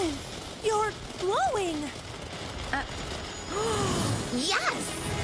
Evelyn, you're glowing! Uh... yes!